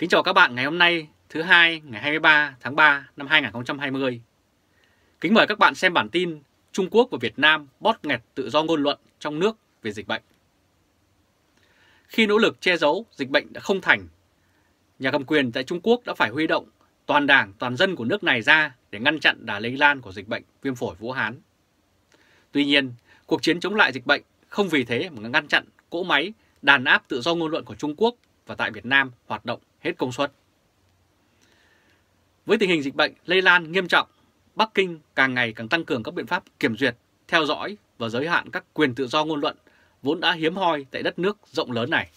Kính chào các bạn ngày hôm nay thứ hai ngày 23 tháng 3 năm 2020. Kính mời các bạn xem bản tin Trung Quốc và Việt Nam bót nghẹt tự do ngôn luận trong nước về dịch bệnh. Khi nỗ lực che giấu dịch bệnh đã không thành, nhà cầm quyền tại Trung Quốc đã phải huy động toàn đảng, toàn dân của nước này ra để ngăn chặn đà lây lan của dịch bệnh viêm phổi Vũ Hán. Tuy nhiên, cuộc chiến chống lại dịch bệnh không vì thế mà ngăn chặn cỗ máy đàn áp tự do ngôn luận của Trung Quốc và tại Việt Nam hoạt động hết công suất. Với tình hình dịch bệnh lây lan nghiêm trọng, Bắc Kinh càng ngày càng tăng cường các biện pháp kiểm duyệt, theo dõi và giới hạn các quyền tự do ngôn luận vốn đã hiếm hoi tại đất nước rộng lớn này.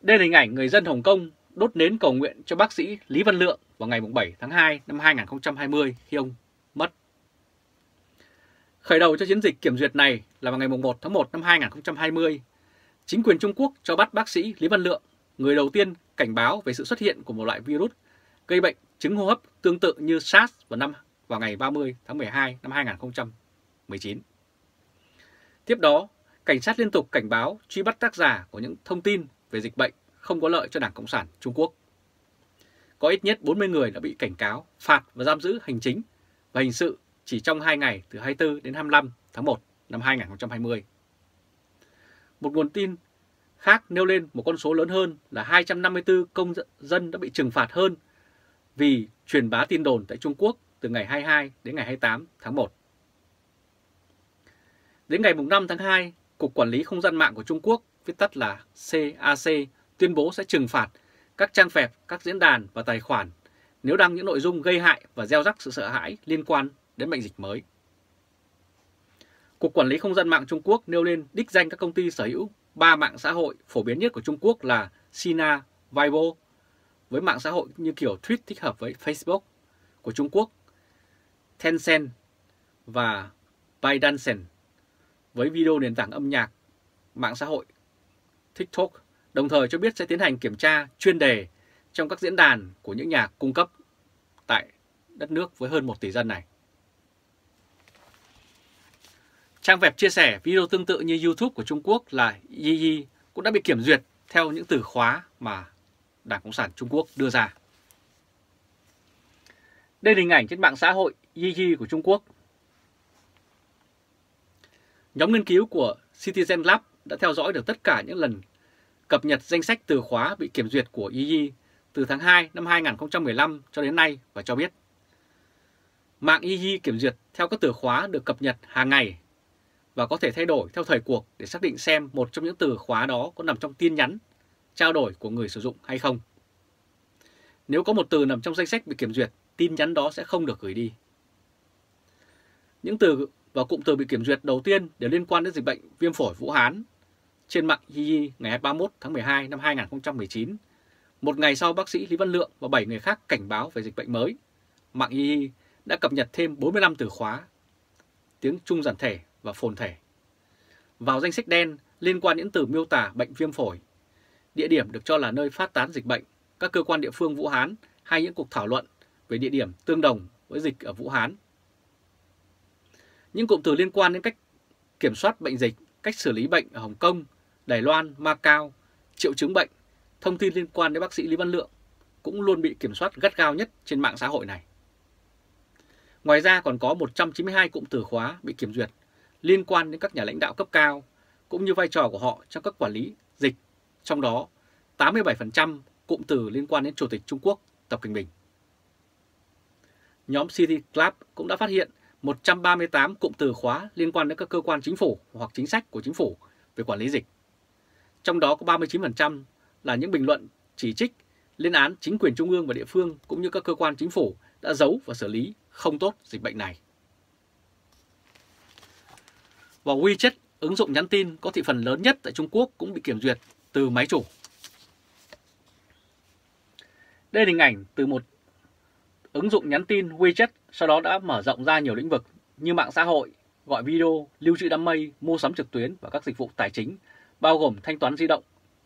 Đây là hình ảnh người dân Hồng Kông đốt nến cầu nguyện cho bác sĩ Lý Văn Lượng vào ngày 7 tháng 2 năm 2020 khi ông mất. Khởi đầu cho chiến dịch kiểm duyệt này là vào ngày 1 tháng 1 năm 2020 Chính quyền Trung Quốc cho bắt bác sĩ Lý Văn Lượng, người đầu tiên cảnh báo về sự xuất hiện của một loại virus gây bệnh chứng hô hấp tương tự như SARS vào năm vào ngày 30 tháng 12 năm 2019. Tiếp đó, cảnh sát liên tục cảnh báo truy bắt tác giả của những thông tin về dịch bệnh không có lợi cho Đảng Cộng sản Trung Quốc. Có ít nhất 40 người đã bị cảnh cáo, phạt và giam giữ hành chính và hình sự chỉ trong 2 ngày từ 24 đến 25 tháng 1 năm 2020. Một nguồn tin khác nêu lên một con số lớn hơn là 254 công dân đã bị trừng phạt hơn vì truyền bá tin đồn tại Trung Quốc từ ngày 22 đến ngày 28 tháng 1. Đến ngày 5 tháng 2, Cục Quản lý Không gian mạng của Trung Quốc, viết tắt là CAC, tuyên bố sẽ trừng phạt các trang web, các diễn đàn và tài khoản nếu đăng những nội dung gây hại và gieo rắc sự sợ hãi liên quan đến bệnh dịch mới. Cục Quản lý Không gian mạng Trung Quốc nêu lên đích danh các công ty sở hữu ba mạng xã hội phổ biến nhất của Trung Quốc là Sina, Weibo, với mạng xã hội như kiểu tweet thích hợp với Facebook của Trung Quốc, Tencent và ByteDance với video nền tảng âm nhạc, mạng xã hội TikTok, đồng thời cho biết sẽ tiến hành kiểm tra chuyên đề trong các diễn đàn của những nhà cung cấp tại đất nước với hơn 1 tỷ dân này. Trang web chia sẻ video tương tự như YouTube của Trung Quốc là Yiyi cũng đã bị kiểm duyệt theo những từ khóa mà Đảng Cộng sản Trung Quốc đưa ra. Đây là hình ảnh trên mạng xã hội Yiyi của Trung Quốc. Nhóm nghiên cứu của Citizen Lab đã theo dõi được tất cả những lần cập nhật danh sách từ khóa bị kiểm duyệt của Yiyi từ tháng 2 năm 2015 cho đến nay và cho biết, mạng Yiyi kiểm duyệt theo các từ khóa được cập nhật hàng ngày và có thể thay đổi theo thời cuộc để xác định xem một trong những từ khóa đó có nằm trong tin nhắn, trao đổi của người sử dụng hay không. Nếu có một từ nằm trong danh sách bị kiểm duyệt, tin nhắn đó sẽ không được gửi đi. Những từ và cụm từ bị kiểm duyệt đầu tiên đều liên quan đến dịch bệnh viêm phổi Vũ Hán. Trên mạng Yi ngày 31 tháng 12 năm 2019, một ngày sau bác sĩ Lý Văn Lượng và 7 người khác cảnh báo về dịch bệnh mới, mạng Yi đã cập nhật thêm 45 từ khóa. Tiếng Trung giản thể và phồn thể. Vào danh sách đen liên quan đến từ miêu tả bệnh viêm phổi, địa điểm được cho là nơi phát tán dịch bệnh, các cơ quan địa phương Vũ Hán hay những cuộc thảo luận về địa điểm tương đồng với dịch ở Vũ Hán. Những cụm từ liên quan đến cách kiểm soát bệnh dịch, cách xử lý bệnh ở Hồng Kông, Đài Loan, Macau, triệu chứng bệnh, thông tin liên quan đến bác sĩ Lý Văn Lượng cũng luôn bị kiểm soát gắt gao nhất trên mạng xã hội này. Ngoài ra còn có 192 cụm từ khóa bị kiểm duyệt liên quan đến các nhà lãnh đạo cấp cao cũng như vai trò của họ trong các quản lý dịch, trong đó 87% cụm từ liên quan đến Chủ tịch Trung Quốc Tập Cận Bình. Nhóm City Club cũng đã phát hiện 138 cụm từ khóa liên quan đến các cơ quan chính phủ hoặc chính sách của chính phủ về quản lý dịch. Trong đó có 39% là những bình luận chỉ trích lên án chính quyền trung ương và địa phương cũng như các cơ quan chính phủ đã giấu và xử lý không tốt dịch bệnh này và WeChat, ứng dụng nhắn tin có thị phần lớn nhất tại Trung Quốc cũng bị kiểm duyệt từ máy chủ. Đây là hình ảnh từ một ứng dụng nhắn tin WeChat sau đó đã mở rộng ra nhiều lĩnh vực như mạng xã hội, gọi video, lưu trữ đám mây, mua sắm trực tuyến và các dịch vụ tài chính, bao gồm thanh toán di động,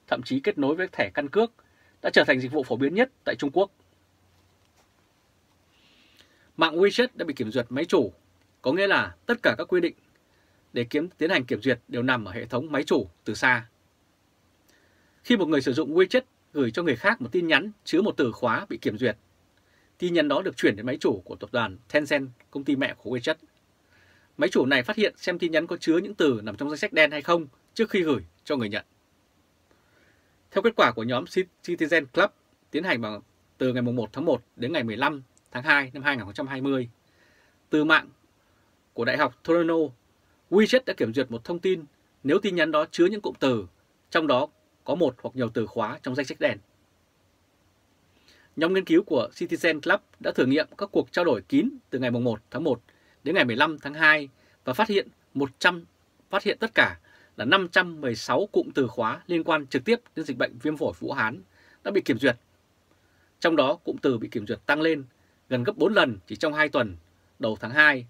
thậm chí kết nối với thẻ căn cước, đã trở thành dịch vụ phổ biến nhất tại Trung Quốc. Mạng WeChat đã bị kiểm duyệt máy chủ, có nghĩa là tất cả các quy định để kiếm tiến hành kiểm duyệt đều nằm ở hệ thống máy chủ từ xa. Khi một người sử dụng WeChat gửi cho người khác một tin nhắn chứa một từ khóa bị kiểm duyệt, tin nhắn đó được chuyển đến máy chủ của tập đoàn Tencent, công ty mẹ của WeChat. Máy chủ này phát hiện xem tin nhắn có chứa những từ nằm trong danh sách đen hay không trước khi gửi cho người nhận. Theo kết quả của nhóm Citizen Club tiến hành bằng từ ngày 1 tháng 1 đến ngày 15 tháng 2 năm 2020, từ mạng của Đại học Toronto, WeChat đã kiểm duyệt một thông tin nếu tin nhắn đó chứa những cụm từ, trong đó có một hoặc nhiều từ khóa trong danh sách đen. Nhóm nghiên cứu của Citizen Club đã thử nghiệm các cuộc trao đổi kín từ ngày 1 tháng 1 đến ngày 15 tháng 2 và phát hiện 100 phát hiện tất cả là 516 cụm từ khóa liên quan trực tiếp đến dịch bệnh viêm phổi Vũ Hán đã bị kiểm duyệt. Trong đó cụm từ bị kiểm duyệt tăng lên gần gấp 4 lần chỉ trong 2 tuần đầu tháng 2,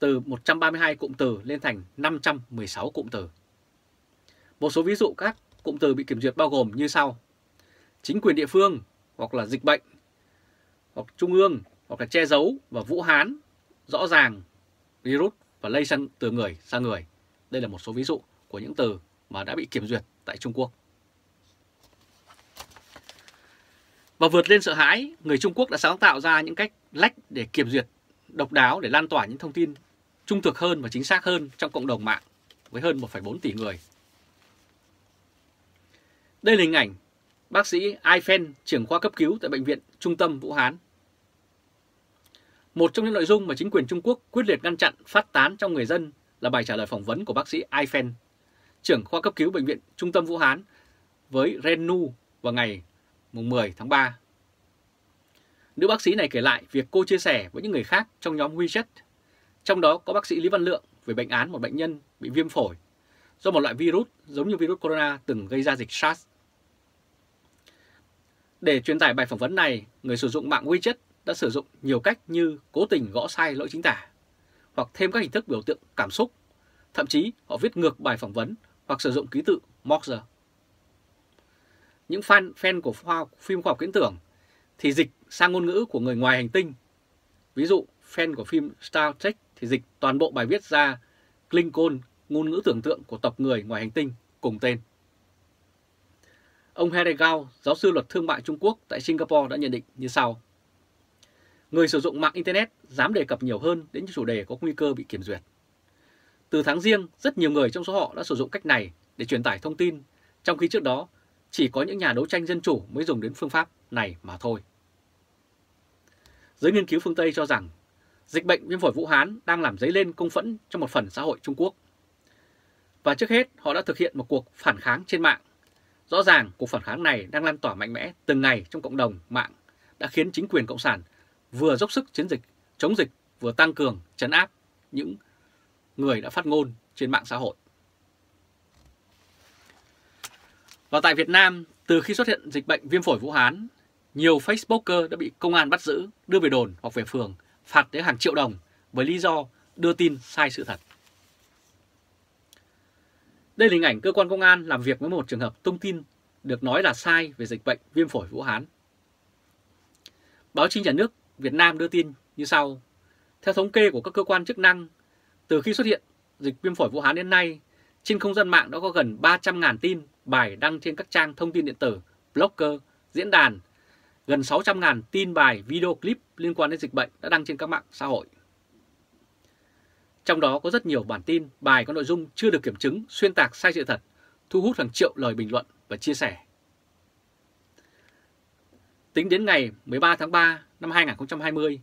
từ 132 cụm từ lên thành 516 cụm từ. Một số ví dụ các cụm từ bị kiểm duyệt bao gồm như sau. Chính quyền địa phương hoặc là dịch bệnh, hoặc trung ương, hoặc là che giấu và Vũ Hán, rõ ràng, virus và lây sang từ người sang người. Đây là một số ví dụ của những từ mà đã bị kiểm duyệt tại Trung Quốc. Và vượt lên sợ hãi, người Trung Quốc đã sáng tạo ra những cách lách để kiểm duyệt độc đáo để lan tỏa những thông tin trung thực hơn và chính xác hơn trong cộng đồng mạng với hơn 1,4 tỷ người. Đây là hình ảnh bác sĩ Ai trưởng khoa cấp cứu tại Bệnh viện Trung tâm Vũ Hán. Một trong những nội dung mà chính quyền Trung Quốc quyết liệt ngăn chặn phát tán trong người dân là bài trả lời phỏng vấn của bác sĩ Ai trưởng khoa cấp cứu Bệnh viện Trung tâm Vũ Hán với Renu vào ngày 10 tháng 3. Nữ bác sĩ này kể lại việc cô chia sẻ với những người khác trong nhóm WeChat, trong đó có bác sĩ Lý Văn Lượng về bệnh án một bệnh nhân bị viêm phổi do một loại virus giống như virus corona từng gây ra dịch SARS. Để truyền tải bài phỏng vấn này, người sử dụng mạng WeChat đã sử dụng nhiều cách như cố tình gõ sai lỗi chính tả, hoặc thêm các hình thức biểu tượng cảm xúc, thậm chí họ viết ngược bài phỏng vấn hoặc sử dụng ký tự Morse. Những fan, fan của khoa, phim khoa học viễn tưởng thì dịch sang ngôn ngữ của người ngoài hành tinh. Ví dụ, fan của phim Star Trek thì dịch toàn bộ bài viết ra Klingon, ngôn ngữ tưởng tượng của tộc người ngoài hành tinh cùng tên. Ông Harry Gao, giáo sư luật thương mại Trung Quốc tại Singapore đã nhận định như sau. Người sử dụng mạng Internet dám đề cập nhiều hơn đến những chủ đề có nguy cơ bị kiểm duyệt. Từ tháng riêng, rất nhiều người trong số họ đã sử dụng cách này để truyền tải thông tin, trong khi trước đó chỉ có những nhà đấu tranh dân chủ mới dùng đến phương pháp này mà thôi. Giới nghiên cứu phương Tây cho rằng dịch bệnh viêm phổi Vũ Hán đang làm dấy lên công phẫn trong một phần xã hội Trung Quốc. Và trước hết, họ đã thực hiện một cuộc phản kháng trên mạng. Rõ ràng, cuộc phản kháng này đang lan tỏa mạnh mẽ từng ngày trong cộng đồng mạng đã khiến chính quyền Cộng sản vừa dốc sức chiến dịch, chống dịch, vừa tăng cường, chấn áp những người đã phát ngôn trên mạng xã hội. Và tại Việt Nam, từ khi xuất hiện dịch bệnh viêm phổi Vũ Hán, nhiều Facebooker đã bị công an bắt giữ, đưa về đồn hoặc về phường, phạt tới hàng triệu đồng với lý do đưa tin sai sự thật. Đây là hình ảnh cơ quan công an làm việc với một trường hợp thông tin được nói là sai về dịch bệnh viêm phổi Vũ Hán. Báo chí nhà nước Việt Nam đưa tin như sau. Theo thống kê của các cơ quan chức năng, từ khi xuất hiện dịch viêm phổi Vũ Hán đến nay, trên không gian mạng đã có gần 300.000 tin, bài đăng trên các trang thông tin điện tử, blogger, diễn đàn, gần 600.000 tin bài, video clip liên quan đến dịch bệnh đã đăng trên các mạng xã hội. Trong đó có rất nhiều bản tin, bài có nội dung chưa được kiểm chứng, xuyên tạc sai sự thật, thu hút hàng triệu lời bình luận và chia sẻ. Tính đến ngày 13 tháng 3 năm 2020,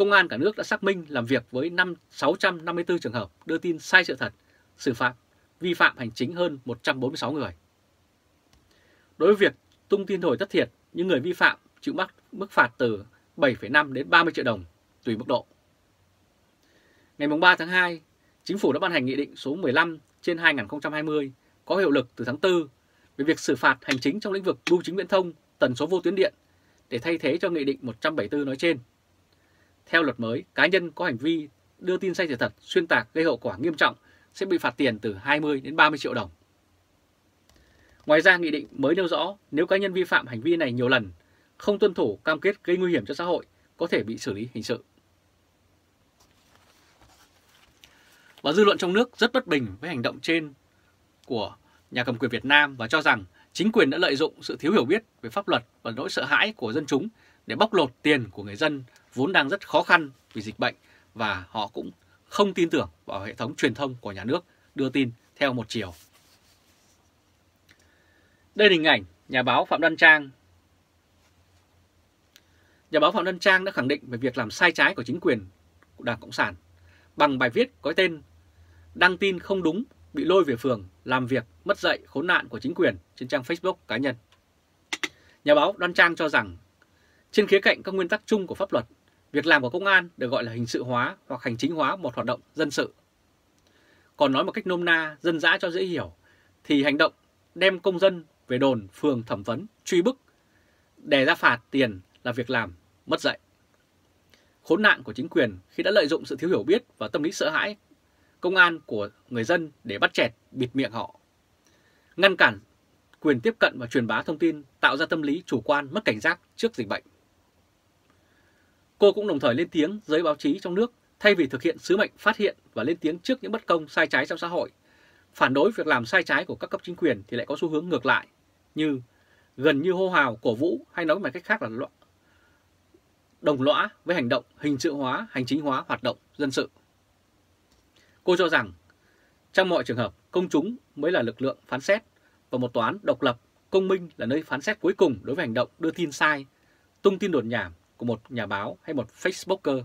Công an cả nước đã xác minh làm việc với 5 654 trường hợp đưa tin sai sự thật, xử phạt, vi phạm hành chính hơn 146 người. Đối với việc tung tin thổi thất thiệt, những người vi phạm chịu mắc mức phạt từ 7,5 đến 30 triệu đồng, tùy mức độ. Ngày 3 tháng 2, Chính phủ đã ban hành Nghị định số 15 trên 2020 có hiệu lực từ tháng 4 về việc xử phạt hành chính trong lĩnh vực bưu chính viễn thông, tần số vô tuyến điện để thay thế cho Nghị định 174 nói trên. Theo luật mới, cá nhân có hành vi đưa tin sai sự thật, xuyên tạc gây hậu quả nghiêm trọng sẽ bị phạt tiền từ 20 đến 30 triệu đồng. Ngoài ra, nghị định mới nêu rõ nếu cá nhân vi phạm hành vi này nhiều lần, không tuân thủ cam kết gây nguy hiểm cho xã hội, có thể bị xử lý hình sự. Và dư luận trong nước rất bất bình với hành động trên của nhà cầm quyền Việt Nam và cho rằng chính quyền đã lợi dụng sự thiếu hiểu biết về pháp luật và nỗi sợ hãi của dân chúng để bóc lột tiền của người dân vốn đang rất khó khăn vì dịch bệnh và họ cũng không tin tưởng vào hệ thống truyền thông của nhà nước đưa tin theo một chiều. Đây là hình ảnh nhà báo Phạm Đăng Trang. Nhà báo Phạm Đăng Trang đã khẳng định về việc làm sai trái của chính quyền của Đảng Cộng sản bằng bài viết có tên Đăng tin không đúng, bị lôi về phường, làm việc, mất dạy, khốn nạn của chính quyền trên trang Facebook cá nhân. Nhà báo Đăng Trang cho rằng, trên khía cạnh các nguyên tắc chung của pháp luật, việc làm của công an được gọi là hình sự hóa hoặc hành chính hóa một hoạt động dân sự. Còn nói một cách nôm na, dân dã cho dễ hiểu, thì hành động đem công dân về đồn, phường thẩm vấn, truy bức, đè ra phạt tiền là việc làm mất dạy. Khốn nạn của chính quyền khi đã lợi dụng sự thiếu hiểu biết và tâm lý sợ hãi công an của người dân để bắt chẹt, bịt miệng họ. Ngăn cản quyền tiếp cận và truyền bá thông tin tạo ra tâm lý chủ quan mất cảnh giác trước dịch bệnh. Cô cũng đồng thời lên tiếng giới báo chí trong nước thay vì thực hiện sứ mệnh phát hiện và lên tiếng trước những bất công sai trái trong xã hội. Phản đối việc làm sai trái của các cấp chính quyền thì lại có xu hướng ngược lại, như gần như hô hào, cổ vũ hay nói một cách khác là đồng lõa với hành động hình sự hóa, hành chính hóa hoạt động dân sự. Cô cho rằng trong mọi trường hợp công chúng mới là lực lượng phán xét và một toán độc lập, công minh là nơi phán xét cuối cùng đối với hành động đưa tin sai, tung tin đồn nhảm của một nhà báo hay một Facebooker.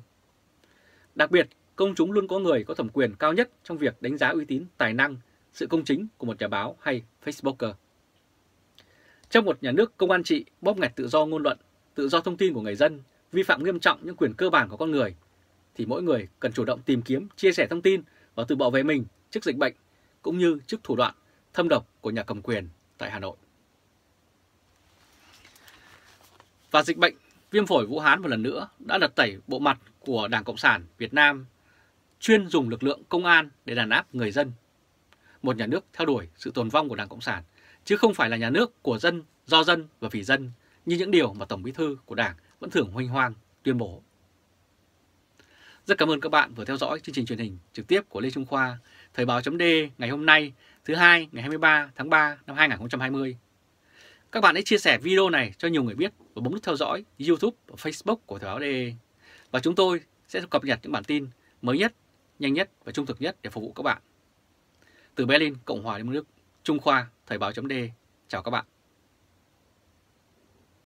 Đặc biệt, công chúng luôn có người có thẩm quyền cao nhất trong việc đánh giá uy tín, tài năng, sự công chính của một nhà báo hay Facebooker. Trong một nhà nước công an trị bóp nghẹt tự do ngôn luận, tự do thông tin của người dân, vi phạm nghiêm trọng những quyền cơ bản của con người, thì mỗi người cần chủ động tìm kiếm, chia sẻ thông tin và tự bảo vệ mình trước dịch bệnh cũng như trước thủ đoạn thâm độc của nhà cầm quyền tại Hà Nội. Và dịch bệnh viêm phổi Vũ Hán một lần nữa đã lật tẩy bộ mặt của Đảng Cộng sản Việt Nam chuyên dùng lực lượng công an để đàn áp người dân. Một nhà nước theo đuổi sự tồn vong của Đảng Cộng sản, chứ không phải là nhà nước của dân, do dân và vì dân như những điều mà Tổng bí thư của Đảng vẫn thường hoanh hoang tuyên bố. Rất cảm ơn các bạn vừa theo dõi chương trình truyền hình trực tiếp của Lê Trung Khoa, Thời báo chấm ngày hôm nay, thứ hai ngày 23 tháng 3 năm 2020. Các bạn hãy chia sẻ video này cho nhiều người biết và bấm nút theo dõi YouTube và Facebook của Thời báo DE. Và chúng tôi sẽ cập nhật những bản tin mới nhất, nhanh nhất và trung thực nhất để phục vụ các bạn. Từ Berlin, Cộng hòa Liên bang Đức, Trung Khoa, Thời báo chấm Chào các bạn.